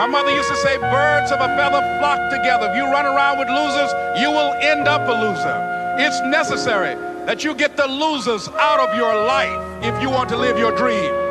My mother used to say, birds of a feather flock together. If you run around with losers, you will end up a loser. It's necessary that you get the losers out of your life if you want to live your dream.